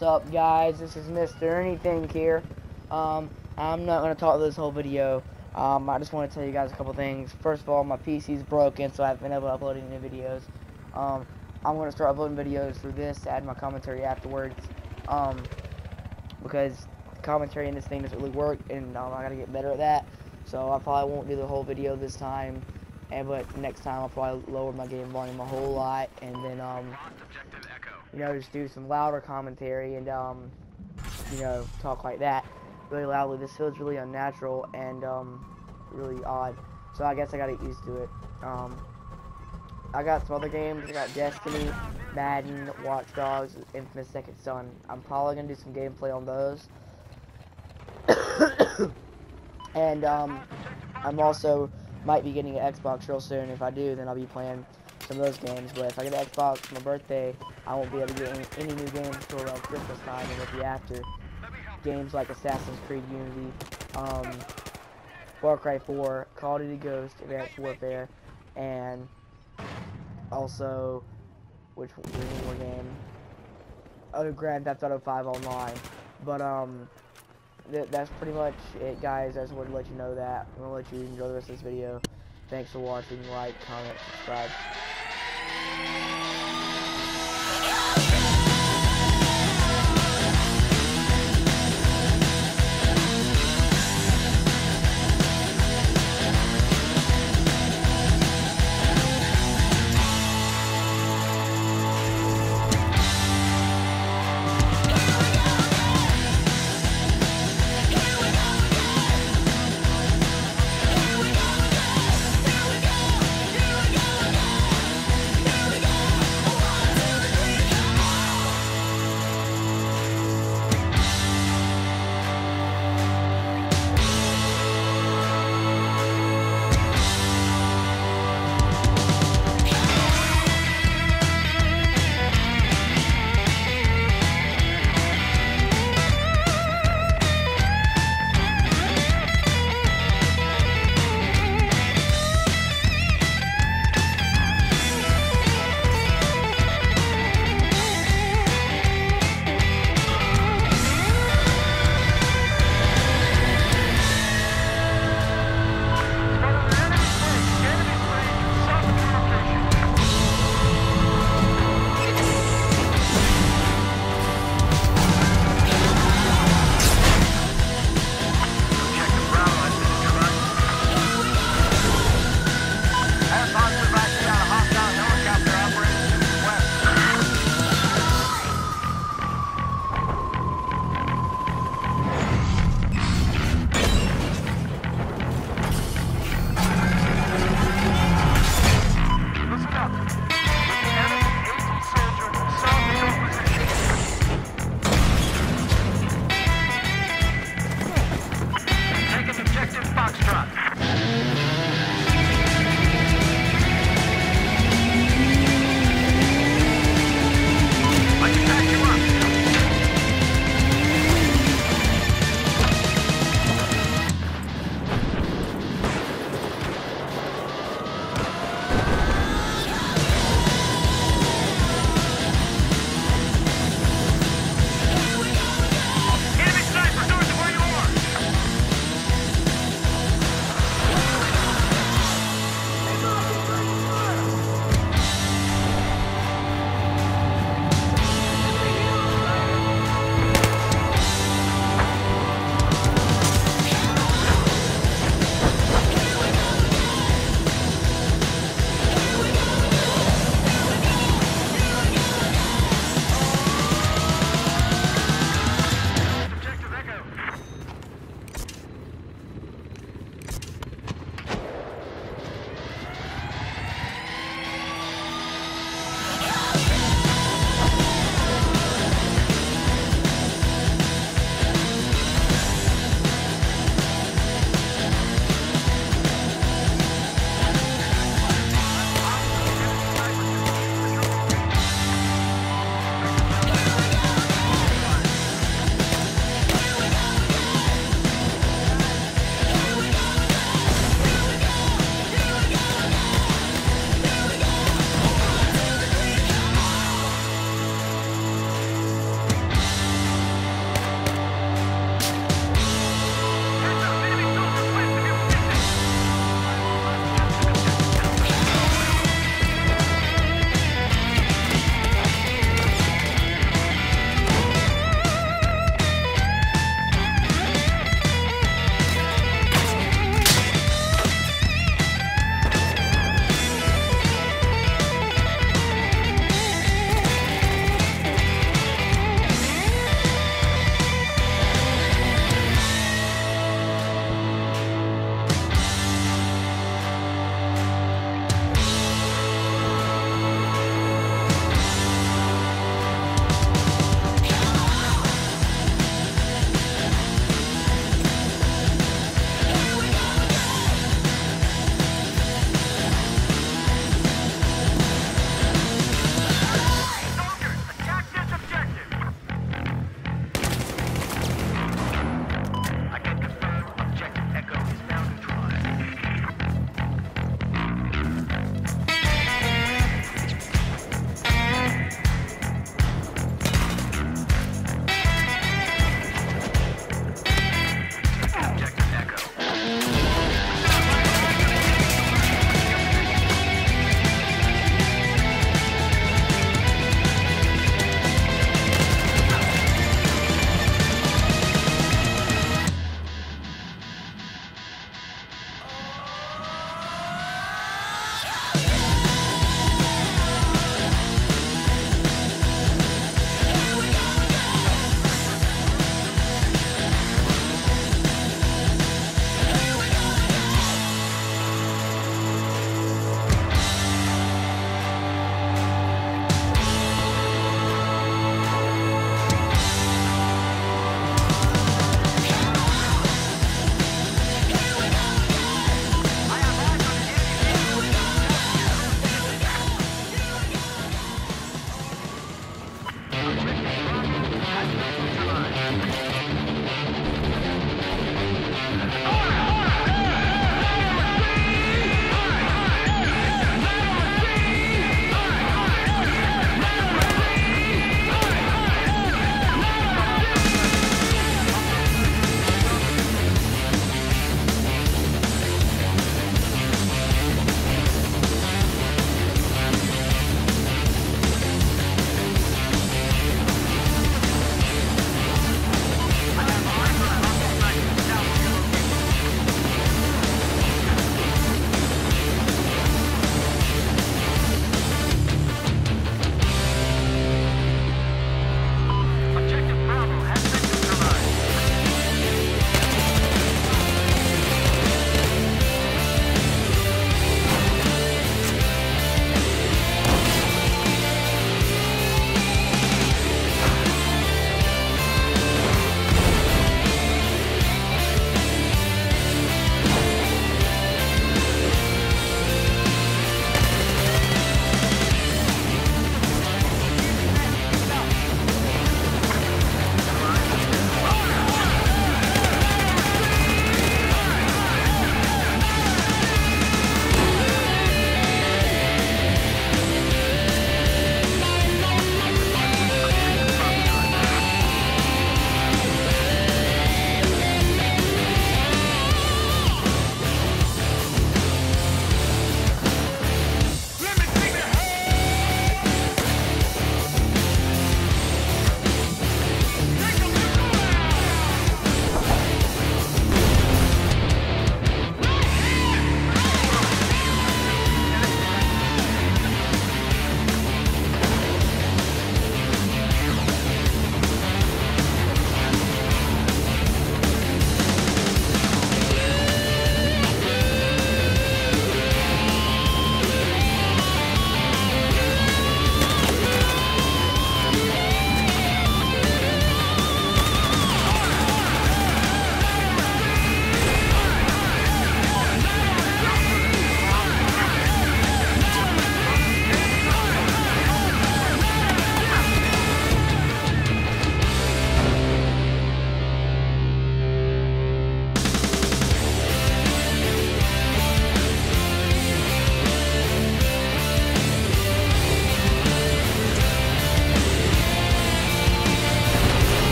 What's up, guys? This is Mr. Anything here. Um, I'm not going to talk this whole video. Um, I just want to tell you guys a couple things. First of all, my PC's broken, so I haven't been able to upload any new videos. Um, I'm going to start uploading videos through this, add my commentary afterwards. Um, because commentary in this thing doesn't really work, and um, I got to get better at that. So I probably won't do the whole video this time. And but next time I'll probably lower my game volume a whole lot, and then um, you know, just do some louder commentary and um, you know, talk like that really loudly. This feels really unnatural and um, really odd. So I guess I gotta get used to it. Um, I got some other games. I got Destiny, Madden, Watch Dogs, Infamous Second Son. I'm probably gonna do some gameplay on those. and um, I'm also might be getting an Xbox real soon. If I do, then I'll be playing some of those games. But if I get an Xbox for my birthday, I won't be able to get any, any new games until around Christmas time, and it'll be after. Games like Assassin's Creed Unity, um, Far Cry 4, Call of Duty Ghost, Advanced Warfare, and also, which one more game? Oh, Grand Theft Auto 5 Online. But, um, th that's pretty much it, guys. I just wanted to let you know that. I'm going to let you enjoy the rest of this video. Thanks for watching. Like, comment, subscribe.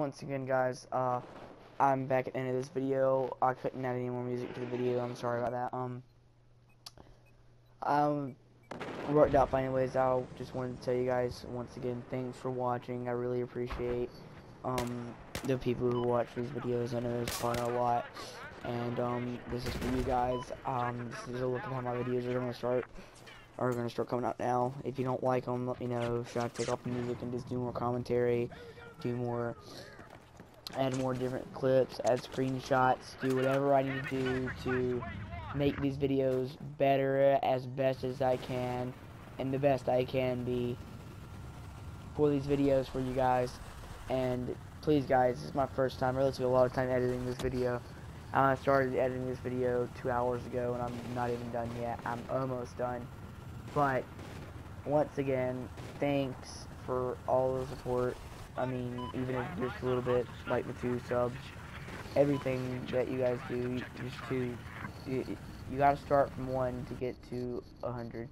Once again, guys, uh, I'm back at the end of this video. I couldn't add any more music to the video. I'm sorry about that. Um, um, worked out anyways. I just wanted to tell you guys once again, thanks for watching. I really appreciate um the people who watch these videos. I know there's fun a lot, and um, this is for you guys. Um, this is a look at how my videos are gonna start. Are gonna start coming out now. If you don't like them, let me know. Should I take off the music and just do more commentary, do more, add more different clips, add screenshots, do whatever I need to do to make these videos better as best as I can and the best I can be for these videos for you guys. And please guys this is my first time. I really took a lot of time editing this video. Uh, I started editing this video two hours ago and I'm not even done yet. I'm almost done. But once again thanks for all the support I mean even if just a little bit like the two subs everything that you guys do just to you, you gotta start from one to get to a hundred.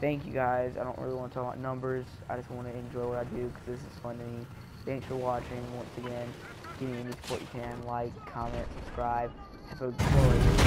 Thank you guys. I don't really want to talk about numbers. I just want to enjoy what I do because this is fun to me. Thanks for watching once again. Give me any support you can. Like, comment, subscribe. Have a glorious